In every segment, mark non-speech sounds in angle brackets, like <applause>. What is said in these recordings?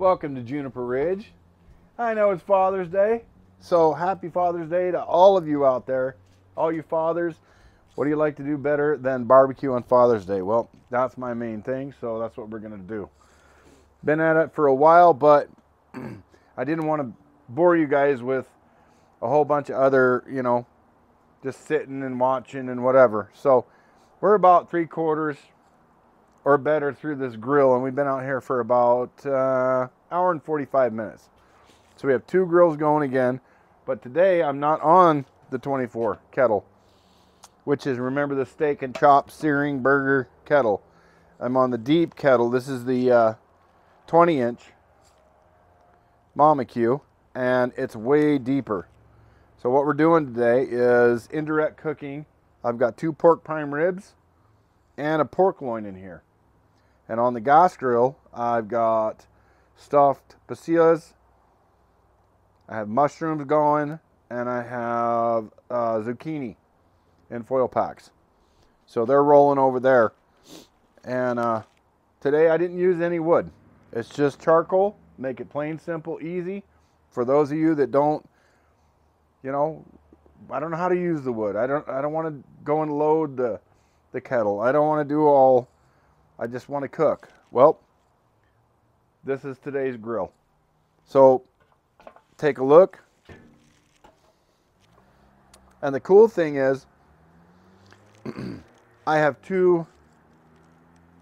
Welcome to Juniper Ridge. I know it's Father's Day, so happy Father's Day to all of you out there, all you fathers. What do you like to do better than barbecue on Father's Day? Well, that's my main thing, so that's what we're going to do. Been at it for a while, but <clears throat> I didn't want to bore you guys with a whole bunch of other, you know, just sitting and watching and whatever. So we're about three quarters or better through this grill, and we've been out here for about uh, hour and 45 minutes. So we have two grills going again, but today I'm not on the 24 kettle, which is remember the steak and chop searing burger kettle. I'm on the deep kettle. This is the uh, 20 inch Mama Q, and it's way deeper. So what we're doing today is indirect cooking. I've got two pork prime ribs and a pork loin in here. And on the gas grill, I've got stuffed pasillas, I have mushrooms going, and I have uh, zucchini in foil packs. So they're rolling over there. And uh, today I didn't use any wood. It's just charcoal. Make it plain, simple, easy. For those of you that don't, you know, I don't know how to use the wood. I don't. I don't want to go and load the the kettle. I don't want to do all I just want to cook. Well, this is today's grill. So take a look. And the cool thing is, <clears throat> I have two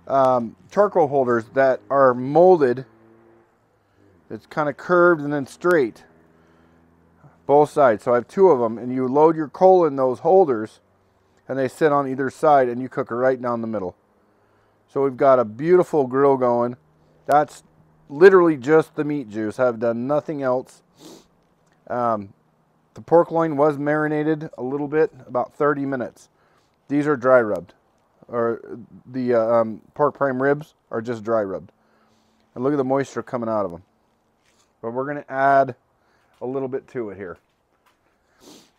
um, charcoal holders that are molded. It's kind of curved and then straight, both sides. So I have two of them, and you load your coal in those holders, and they sit on either side, and you cook it right down the middle. So we've got a beautiful grill going. That's literally just the meat juice. I've done nothing else. Um, the pork loin was marinated a little bit, about 30 minutes. These are dry rubbed. Or the uh, um, pork prime ribs are just dry rubbed. And look at the moisture coming out of them. But we're going to add a little bit to it here.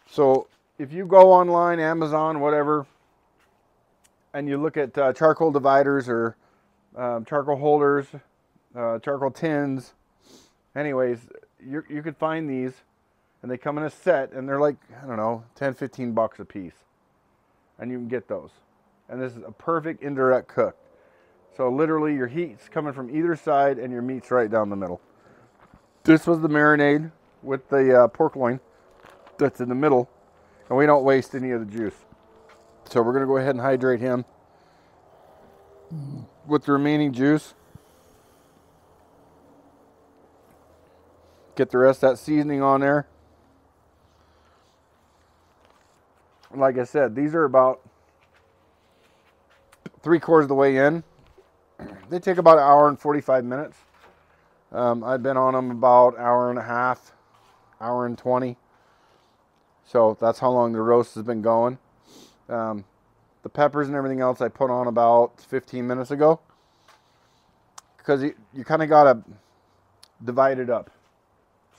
So if you go online, Amazon, whatever, and you look at uh, charcoal dividers or um, charcoal holders, uh, charcoal tins, anyways, you you could find these, and they come in a set, and they're like I don't know, 10, 15 bucks a piece, and you can get those. And this is a perfect indirect cook. So literally, your heat's coming from either side, and your meat's right down the middle. This was the marinade with the uh, pork loin that's in the middle, and we don't waste any of the juice. So we're going to go ahead and hydrate him with the remaining juice. Get the rest of that seasoning on there. Like I said, these are about three quarters of the way in. <clears throat> They take about an hour and 45 minutes. Um, I've been on them about hour and a half, hour and 20. So that's how long the roast has been going. Um, the peppers and everything else I put on about 15 minutes ago. Because you, you kind of got to divide it up.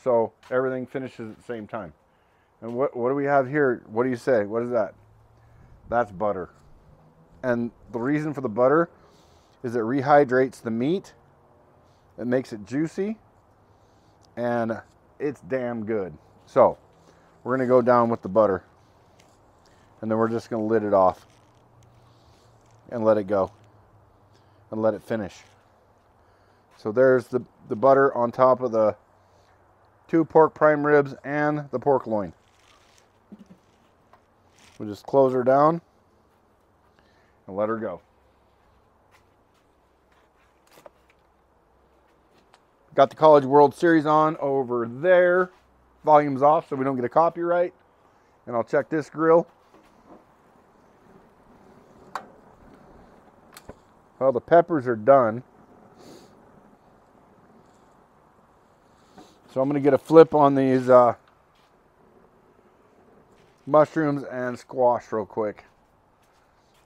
So everything finishes at the same time. And what, what do we have here? What do you say? What is that? That's butter. And the reason for the butter is it rehydrates the meat. It makes it juicy. And it's damn good. So we're going to go down with the butter and then we're just going to lid it off and let it go and let it finish. So there's the, the butter on top of the two pork prime ribs and the pork loin. We'll just close her down and let her go. Got the College World Series on over there. Volume's off so we don't get a copyright. And I'll check this grill. Well, the peppers are done. So I'm going to get a flip on these uh, mushrooms and squash real quick.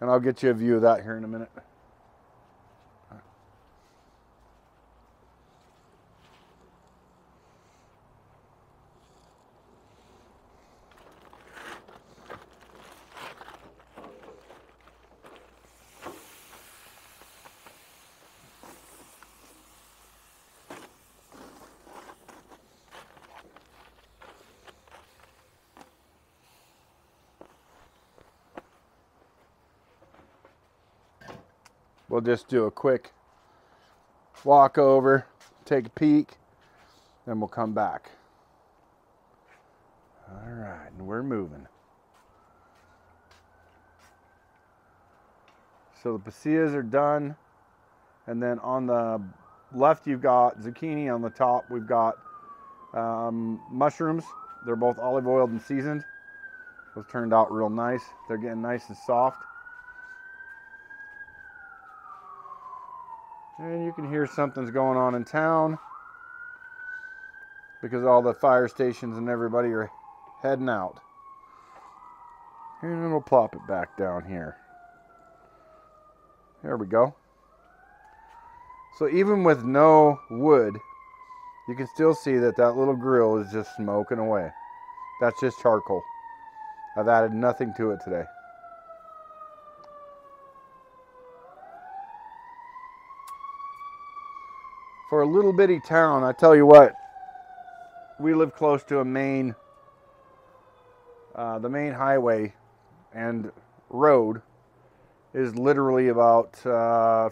And I'll get you a view of that here in a minute. Just do a quick walk over, take a peek, then we'll come back. All right, and we're moving. So the pasillas are done. And then on the left, you've got zucchini. On the top, we've got um, mushrooms. They're both olive oiled and seasoned. Those turned out real nice. They're getting nice and soft. And you can hear something's going on in town because all the fire stations and everybody are heading out. And we'll plop it back down here. There we go. So even with no wood, you can still see that that little grill is just smoking away. That's just charcoal. I've added nothing to it today. A little bitty town, I tell you what, we live close to a main, uh, the main highway and road is literally about uh,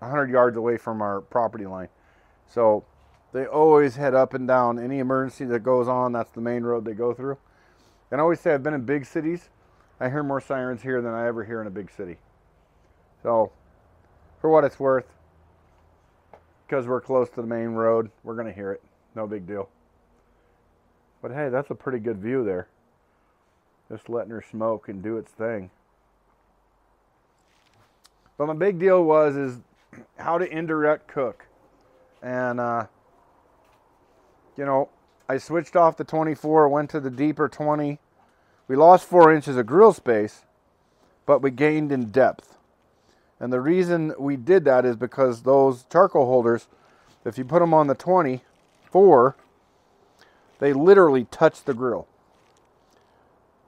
100 yards away from our property line. So they always head up and down. Any emergency that goes on, that's the main road they go through. And I always say I've been in big cities. I hear more sirens here than I ever hear in a big city. So, for what it's worth, because we're close to the main road, we're going to hear it. No big deal. But hey, that's a pretty good view there. Just letting her smoke and do its thing. But my big deal was is <clears throat> how to indirect cook. And uh, you know, I switched off the 24, went to the deeper 20. We lost four inches of grill space, but we gained in depth. And the reason we did that is because those charcoal holders, if you put them on the 24, they literally touch the grill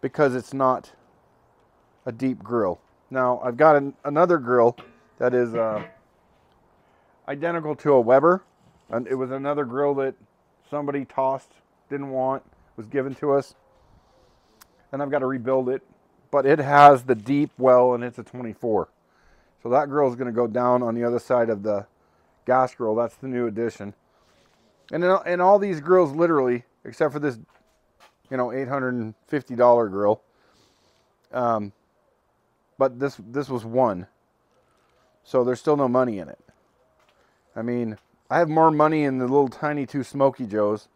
because it's not a deep grill. Now, I've got an, another grill that is uh, identical to a Weber. And it was another grill that somebody tossed, didn't want, was given to us. And I've got to rebuild it. But it has the deep well and it's a 24. So that grill is going to go down on the other side of the gas grill. That's the new addition. And in, in all these grills, literally, except for this, you know, $850 grill, um, but this this was one. So there's still no money in it. I mean, I have more money in the little tiny two Smokey Joes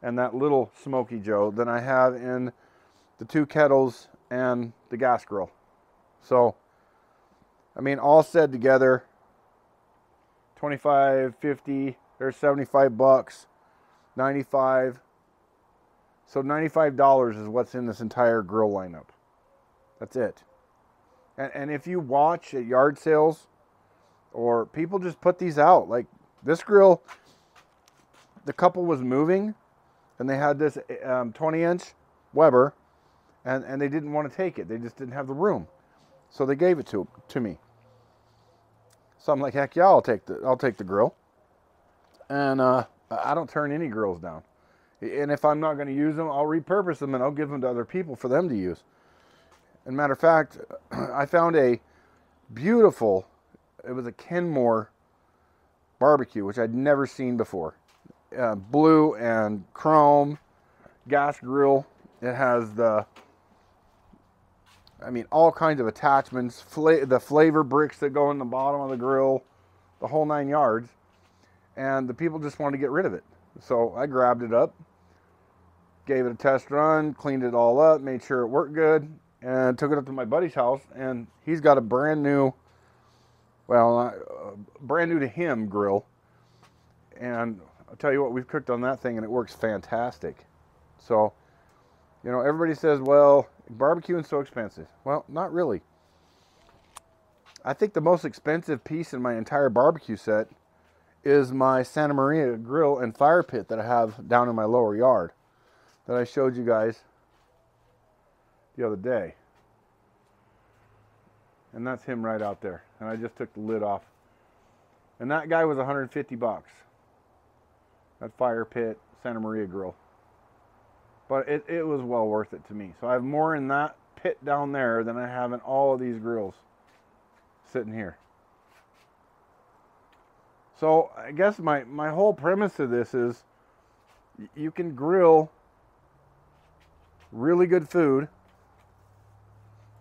and that little Smokey Joe than I have in the two kettles and the gas grill. So, I mean, all said together, 25, 50, there's 75 bucks, 95. So $95 is what's in this entire grill lineup. That's it. And, and if you watch at yard sales or people just put these out, like this grill, the couple was moving and they had this um, 20 inch Weber and, and they didn't want to take it. They just didn't have the room. So they gave it to, to me. So I'm like, heck yeah, I'll take the, I'll take the grill. And uh, I don't turn any grills down. And if I'm not going to use them, I'll repurpose them and I'll give them to other people for them to use. And matter of fact, <clears throat> I found a beautiful, it was a Kenmore barbecue, which I'd never seen before. Uh, blue and chrome gas grill. It has the, I mean, all kinds of attachments, fla the flavor bricks that go in the bottom of the grill, the whole nine yards. And the people just wanted to get rid of it. So I grabbed it up, gave it a test run, cleaned it all up, made sure it worked good, and took it up to my buddy's house, and he's got a brand new, well, uh, brand new to him grill. And I'll tell you what, we've cooked on that thing, and it works fantastic. So, you know, everybody says, well, barbecuing's so expensive. Well, not really. I think the most expensive piece in my entire barbecue set is my Santa Maria grill and fire pit that I have down in my lower yard that I showed you guys the other day. And that's him right out there. And I just took the lid off. And that guy was 150 bucks. That fire pit Santa Maria grill. But it, it was well worth it to me. So I have more in that pit down there than I have in all of these grills sitting here. So I guess my, my whole premise of this is you can grill really good food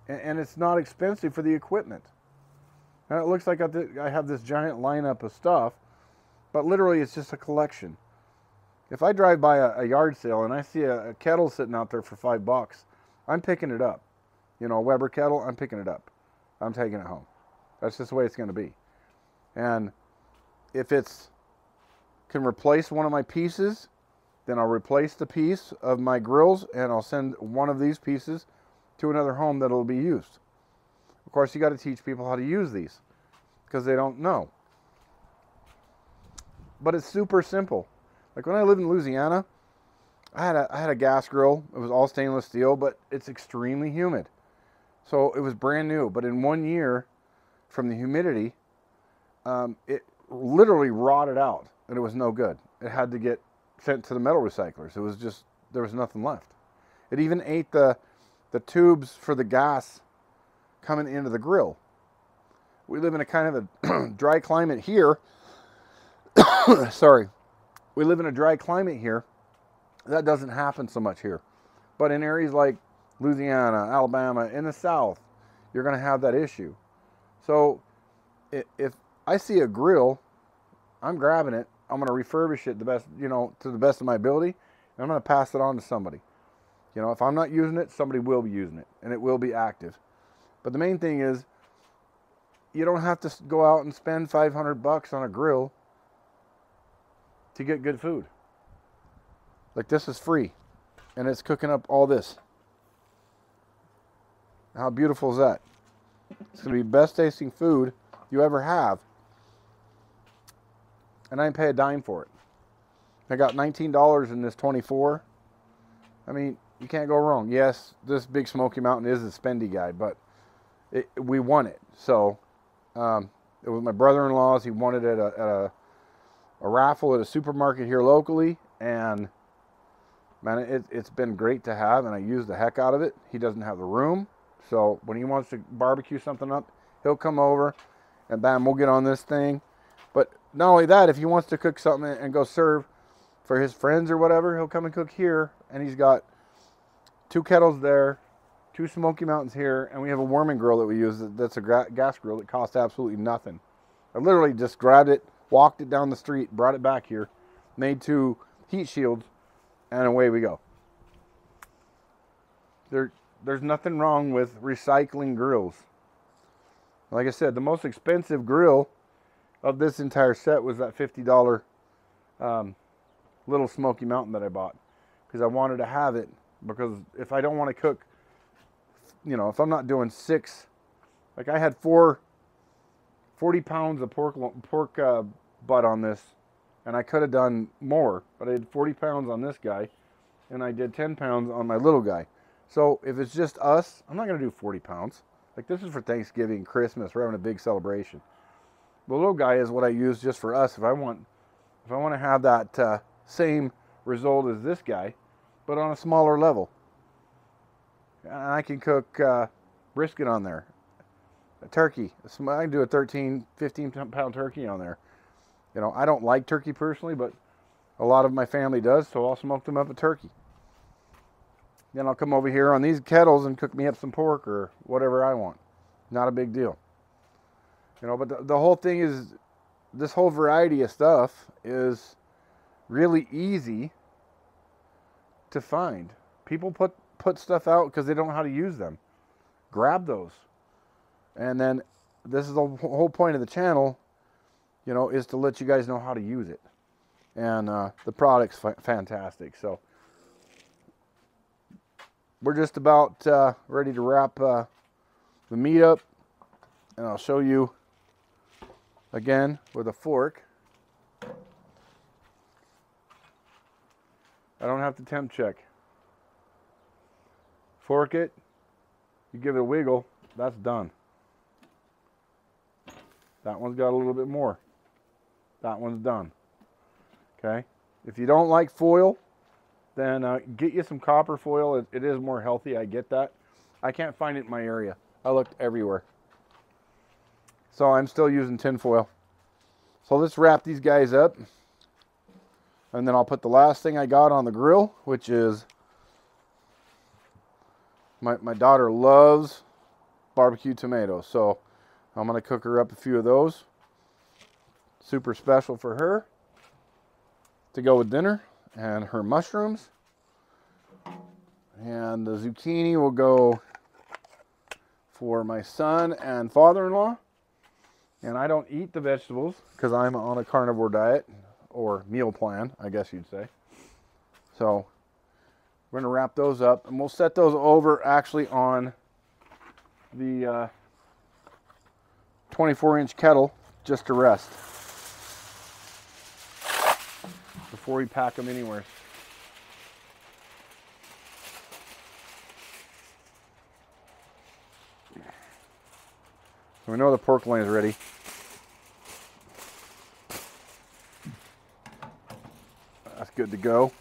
and, and it's not expensive for the equipment. And it looks like I I have this giant lineup of stuff, but literally it's just a collection. If I drive by a, a yard sale and I see a, a, kettle sitting out there for five bucks, I'm picking it up. You know, a Weber kettle, I'm picking it up. I'm taking it home. That's just the way it's going to be. And if it's can replace one of my pieces, then I'll replace the piece of my grills and I'll send one of these pieces to another home that'll be used. Of course, you got to teach people how to use these because they don't know. But it's super simple. Like when I lived in Louisiana, I had a, I had a gas grill. It was all stainless steel, but it's extremely humid. So it was brand new. But in one year, from the humidity, um, it literally rotted out and it was no good. It had to get sent to the metal recyclers. It was just, there was nothing left. It even ate the, the tubes for the gas coming into the grill. We live in a kind of a <clears throat> dry climate here. <coughs> Sorry. We live in a dry climate here. That doesn't happen so much here. But in areas like Louisiana, Alabama, in the South, you're going to have that issue. So if I see a grill, I'm grabbing it. I'm going to refurbish it the best, you know, to the best of my ability. And I'm going to pass it on to somebody. You know, if I'm not using it, somebody will be using it and it will be active. But the main thing is you don't have to go out and spend 500 bucks on a grill to get good food. Like this is free and it's cooking up all this. How beautiful is that? It's going to be best tasting food you ever have. And I didn't pay a dime for it. I got $19 in this 24. I mean, you can't go wrong. Yes, this Big Smokey Mountain is a spendy guy, but it, we won it. So um, it was my brother-in-law's. He won it at, a, at a, a, raffle at a supermarket here locally, and man, it, it's been great to have, and I use the heck out of it. He doesn't have the room, so when he wants to barbecue something up, he'll come over, and bam, we'll get on this thing. But not only that, if he wants to cook something and go serve for his friends or whatever, he'll come and cook here, and he's got two kettles there, two Smokey Mountains here, and we have a warming grill that we use that's a gas grill that costs absolutely nothing. I literally just grabbed it, walked it down the street, brought it back here, made two heat shields, and away we go. There, there's nothing wrong with recycling grills. Like I said, the most expensive grill of this entire set was that $50 um, little Smokey Mountain that I bought because I wanted to have it because if I don't want to cook, you know, if I'm not doing six, like I had four, 40 pounds of pork pork uh, butt on this, and I could have done more, but I did 40 pounds on this guy, and I did 10 pounds on my little guy. So if it's just us, I'm not going to do 40 pounds. Like this is for Thanksgiving, Christmas, we're having a big celebration. The little guy is what I use just for us. If I want, if I want to have that uh, same result as this guy, but on a smaller level. And I can cook uh, brisket on there, a turkey. I can do a 13, 15 pound turkey on there. You know, I don't like turkey personally, but a lot of my family does, so I'll smoke them up a turkey. Then I'll come over here on these kettles and cook me up some pork or whatever I want. Not a big deal. You know, but the, the whole thing is, this whole variety of stuff is really easy to find. People put put stuff out because they don't know how to use them. Grab those, and then this is the whole point of the channel. You know, is to let you guys know how to use it, and uh, the product's fantastic. So we're just about uh, ready to wrap uh, the meat up, and I'll show you again with a fork. I don't have to temp check. Fork it, you give it a wiggle, that's done. That one's got a little bit more. That one's done. Okay. If you don't like foil, then uh, get you some copper foil. It, it is more healthy. I get that. I can't find it in my area. I looked everywhere. So I'm still using tin foil. So let's wrap these guys up. And then I'll put the last thing I got on the grill, which is my, my daughter loves barbecue tomatoes. So I'm going to cook her up a few of those. Super special for her to go with dinner. And her mushrooms. And the zucchini will go for my son and father-in-law. And I don't eat the vegetables because I'm on a carnivore diet or meal plan, I guess you'd say. So we're going to wrap those up and we'll set those over actually on the uh, 24 inch kettle just to rest before we pack them anywhere. So we know the pork loin is ready. That's good to go.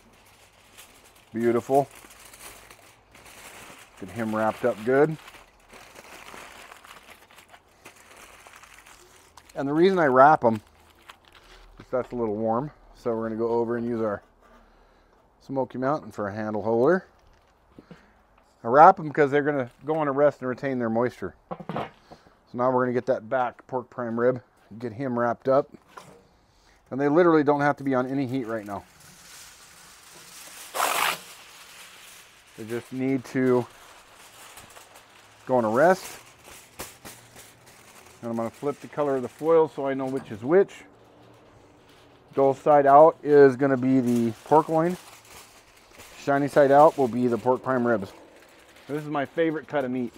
Beautiful. Get him wrapped up good. And the reason I wrap them is that's a little warm. So we're going to go over and use our Smokey Mountain for a handle holder. I wrap them because they're going to go on a rest and retain their moisture. So now we're going to get that back pork prime rib, get him wrapped up. And they literally don't have to be on any heat right now. They just need to go on a rest. And I'm going to flip the color of the foil so I know which is which. Dull side out is going to be the pork loin. Shiny side out will be the pork prime ribs. This is my favorite cut of meat.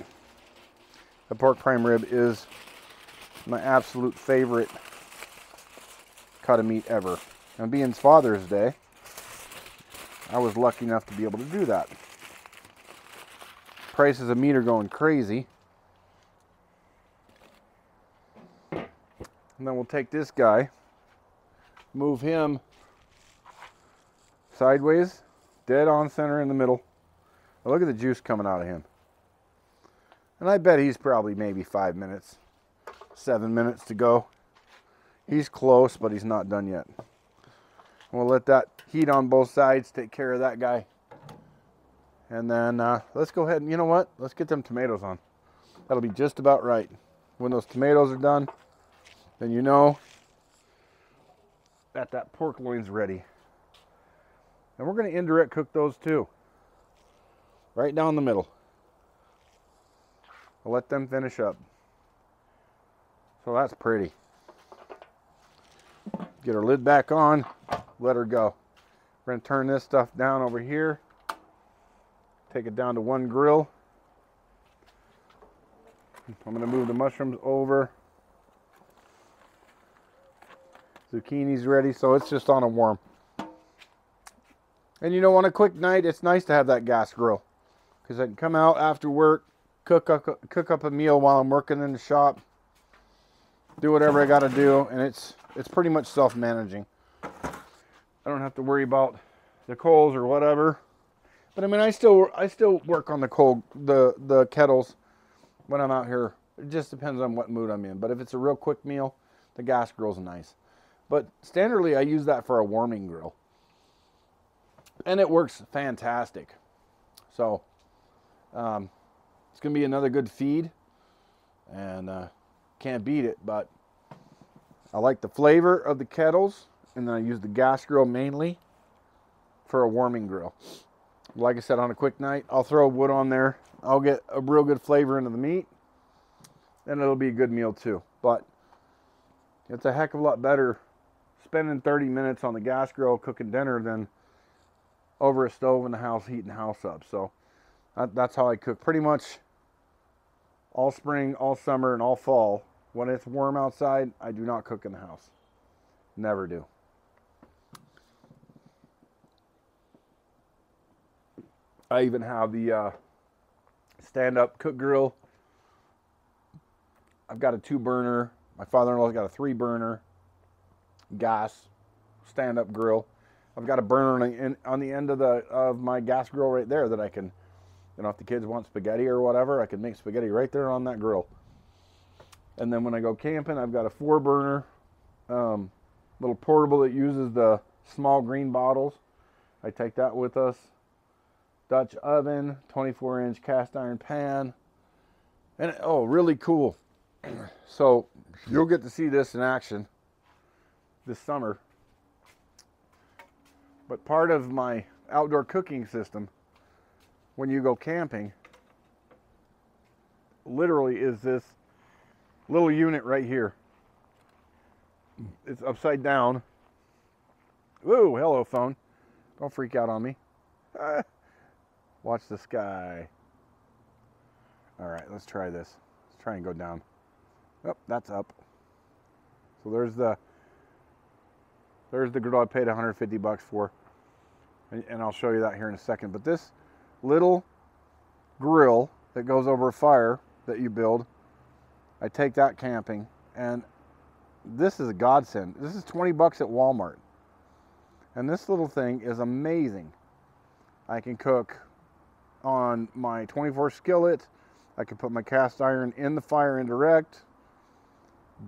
The pork prime rib is my absolute favorite cut of meat ever. And being Father's Day, I was lucky enough to be able to do that. Prices of meat are going crazy. And then we'll take this guy, move him sideways, dead on center in the middle. Now look at the juice coming out of him. And I bet he's probably maybe five minutes, seven minutes to go. He's close, but he's not done yet. We'll let that heat on both sides take care of that guy. And then uh, let's go ahead and, you know what? Let's get them tomatoes on. That'll be just about right. When those tomatoes are done, then you know that that pork loin's ready. And we're going to indirect cook those too. Right down the middle. I'll let them finish up. So that's pretty. Get her lid back on, let her go. We're gonna turn this stuff down over here. Take it down to one grill. I'm gonna move the mushrooms over. Zucchini's ready, so it's just on a warm. And you know, on a quick night, it's nice to have that gas grill. Because I can come out after work, cook up, cook up a meal while I'm working in the shop, do whatever I got to do, and it's it's pretty much self-managing. I don't have to worry about the coals or whatever. But I mean, I still I still work on the coal the the kettles when I'm out here. It just depends on what mood I'm in. But if it's a real quick meal, the gas grill's nice. But standardly, I use that for a warming grill, and it works fantastic. So. Um, it's going to be another good feed, and uh, can't beat it. But I like the flavor of the kettles, and then I use the gas grill mainly for a warming grill. Like I said, on a quick night, I'll throw wood on there. I'll get a real good flavor into the meat, and it'll be a good meal too. But it's a heck of a lot better spending 30 minutes on the gas grill cooking dinner than over a stove in the house heating the house up. So that, that's how I cook pretty much all spring, all summer, and all fall. When it's warm outside, I do not cook in the house. Never do. I even have the uh, stand-up cook grill. I've got a two burner. My father-in-law's got a three burner gas stand-up grill. I've got a burner on the, in, on the end of the of my gas grill right there that I can you know, if the kids want spaghetti or whatever, I can make spaghetti right there on that grill. And then when I go camping, I've got a four burner um, little portable that uses the small green bottles. I take that with us. Dutch oven, 24 inch cast iron pan. And oh, really cool. <clears throat> So you'll get to see this in action this summer. But part of my outdoor cooking system when you go camping literally is this little unit right here. It's upside down. Ooh, hello phone. Don't freak out on me. <laughs> watch the sky. All right, let's try this. Let's try and go down. Oh, that's up. So there's the there's the grill I paid 150 bucks for. And, and I'll show you that here in a second. But this little grill that goes over a fire that you build, I take that camping and this is a godsend. This is 20 bucks at Walmart. And this little thing is amazing. I can cook on my 24 skillet. I can put my cast iron in the fire indirect,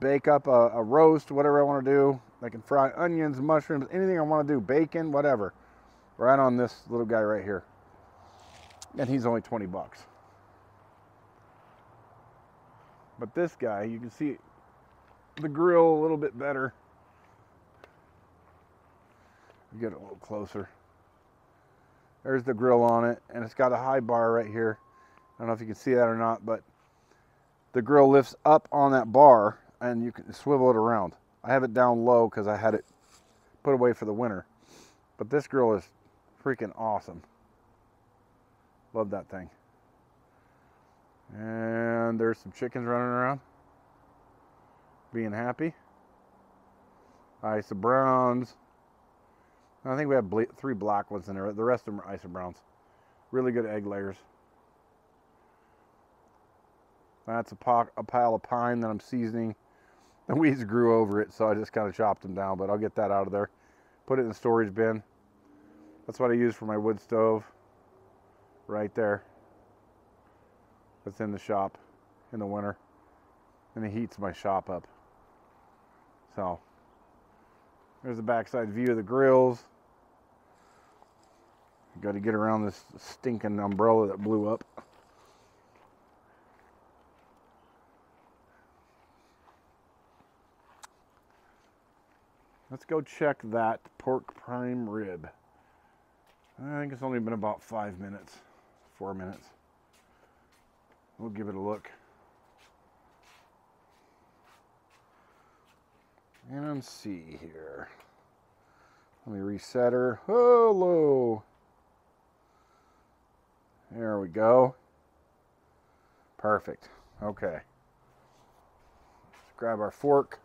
bake up a, a roast, whatever I want to do. I can fry onions, mushrooms, anything I want to do, bacon, whatever. Right on this little guy right here. And he's only 20 bucks. But this guy, you can see the grill a little bit better. Get it a little closer. There's the grill on it, and it's got a high bar right here. I don't know if you can see that or not, but the grill lifts up on that bar, and you can swivel it around. I have it down low because I had it put away for the winter. But this grill is freaking awesome. Love that thing. And there's some chickens running around being happy. Isa Browns. I think we have three black ones in there. The rest of them are Isa Browns. Really good egg layers. That's a, a pile of pine that I'm seasoning. <laughs> The weeds grew over it, so I just kind of chopped them down, but I'll get that out of there. Put it in the storage bin. That's what I use for my wood stove. Right there. That's in the shop in the winter. And it heats my shop up. So there's the backside view of the grills. Got to get around this stinking umbrella that blew up. Let's go check that pork prime rib. I think it's only been about five minutes, four minutes. We'll give it a look. And see here. Let me reset her. Hello. There we go. Perfect. Okay. Let's grab our fork.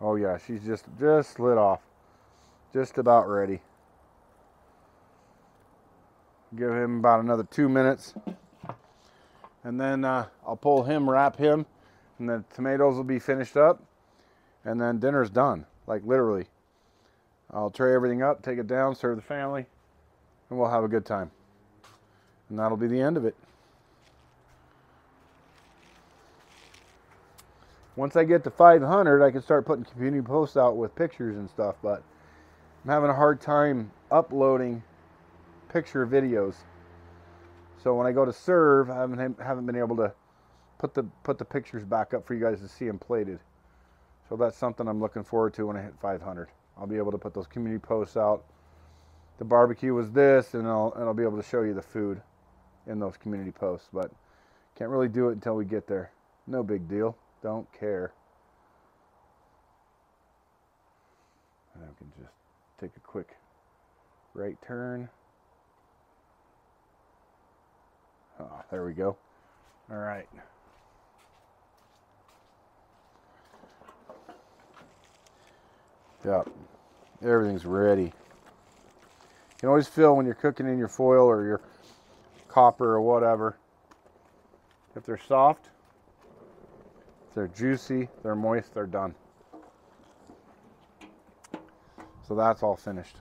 Oh yeah, she's just just slid off. Just about ready. Give him about another two minutes and then uh, I'll pull him, wrap him, and the tomatoes will be finished up, and then dinner's done, like literally. I'll tray everything up, take it down, serve the family, and we'll have a good time. And that'll be the end of it. Once I get to 500, I can start putting community posts out with pictures and stuff, but I'm having a hard time uploading picture videos. So when I go to serve, I haven't haven't been able to put the put the pictures back up for you guys to see them plated. So that's something I'm looking forward to when I hit 500. I'll be able to put those community posts out. The barbecue was this, and I'll and I'll be able to show you the food in those community posts. But can't really do it until we get there. No big deal. Don't care. And I can just take a quick right turn. Oh, there we go. All right. Yep. Everything's ready. You can always feel when you're cooking in your foil or your copper or whatever. If they're soft, they're juicy, they're moist, they're done. So that's all finished.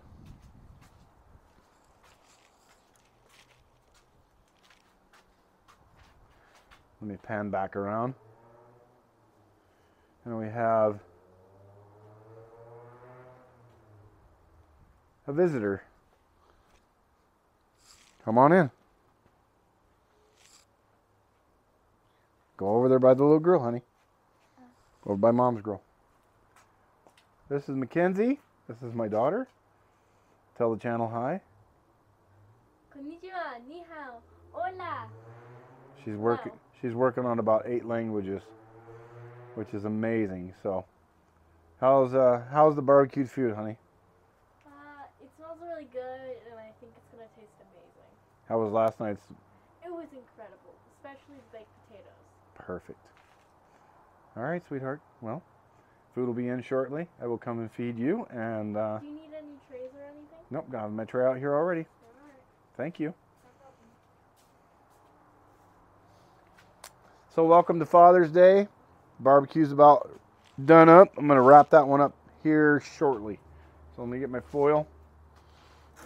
Let me pan back around. And we have a visitor. Come on in. Go over there by the little girl, honey. Over by mom's girl. This is Mackenzie. This is my daughter. Tell the channel hi. Konnichiwa, ni hao, hola. She's working. She's working on about eight languages, which is amazing. So, how's uh how's the barbecued food, honey? Uh, it smells really good, and I think it's gonna taste amazing. How was last night's? It was incredible, especially the baked potatoes. Perfect. All right, sweetheart. Well, food will be in shortly. I will come and feed you. And uh, Do you need any trays or anything? nope, got my tray out here already. Alright, Thank you. So welcome to Father's Day. Barbecue's about done up. I'm gonna wrap that one up here shortly. So let me get my foil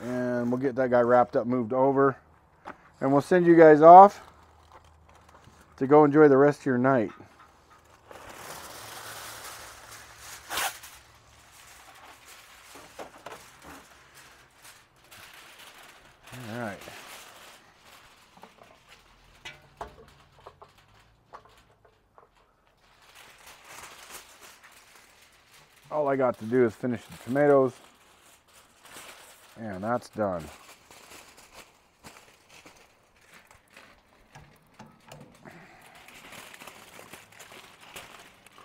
and we'll get that guy wrapped up, moved over. And we'll send you guys off to go enjoy the rest of your night. Got to do is finish the tomatoes and that's done.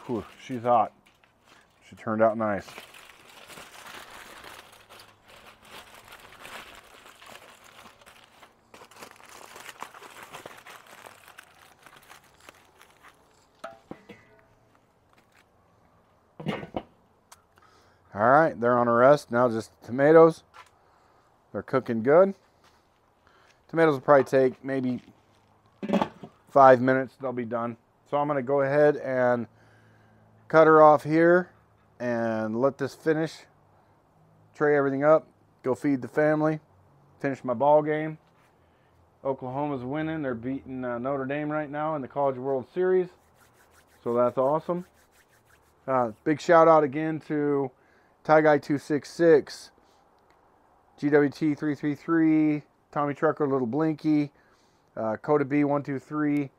Whew, she's hot. She turned out nice. All right, they're on a rest. Now just tomatoes. They're cooking good. Tomatoes will probably take maybe five minutes. They'll be done. So I'm going to go ahead and cut her off here and let this finish. Tray everything up. Go feed the family. Finish my ball game. Oklahoma's winning. They're beating uh, Notre Dame right now in the College World Series. So that's awesome. Uh, big shout out again to Tie Guy 266, GWT 333, Tommy Trucker, Little Blinky, uh, Coda B 123,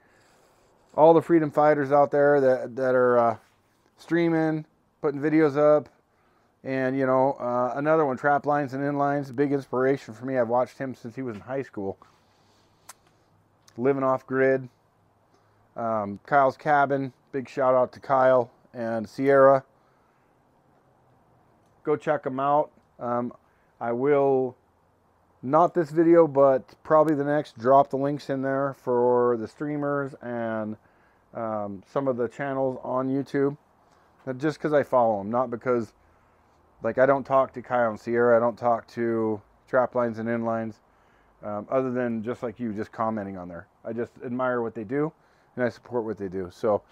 all the freedom fighters out there that, that are uh, streaming, putting videos up. And, you know, uh, another one, Trap Lines and Inlines, big inspiration for me. I've watched him since he was in high school. Living off grid. Um, Kyle's Cabin, big shout out to Kyle and Sierra go check them out. Um, I will, not this video, but probably the next, drop the links in there for the streamers and um, some of the channels on YouTube. Just because I follow them, not because, like, I don't talk to Kyle and Sierra, I don't talk to Trap Lines and Inlines, um, other than just like you, just commenting on there. I just admire what they do and I support what they do. So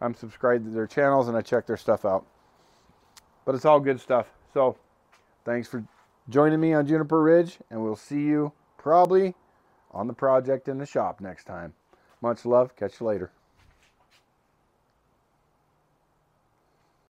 I'm subscribed to their channels and I check their stuff out. But it's all good stuff. So thanks for joining me on Juniper Ridge, and we'll see you probably on the project in the shop next time. Much love. Catch you later.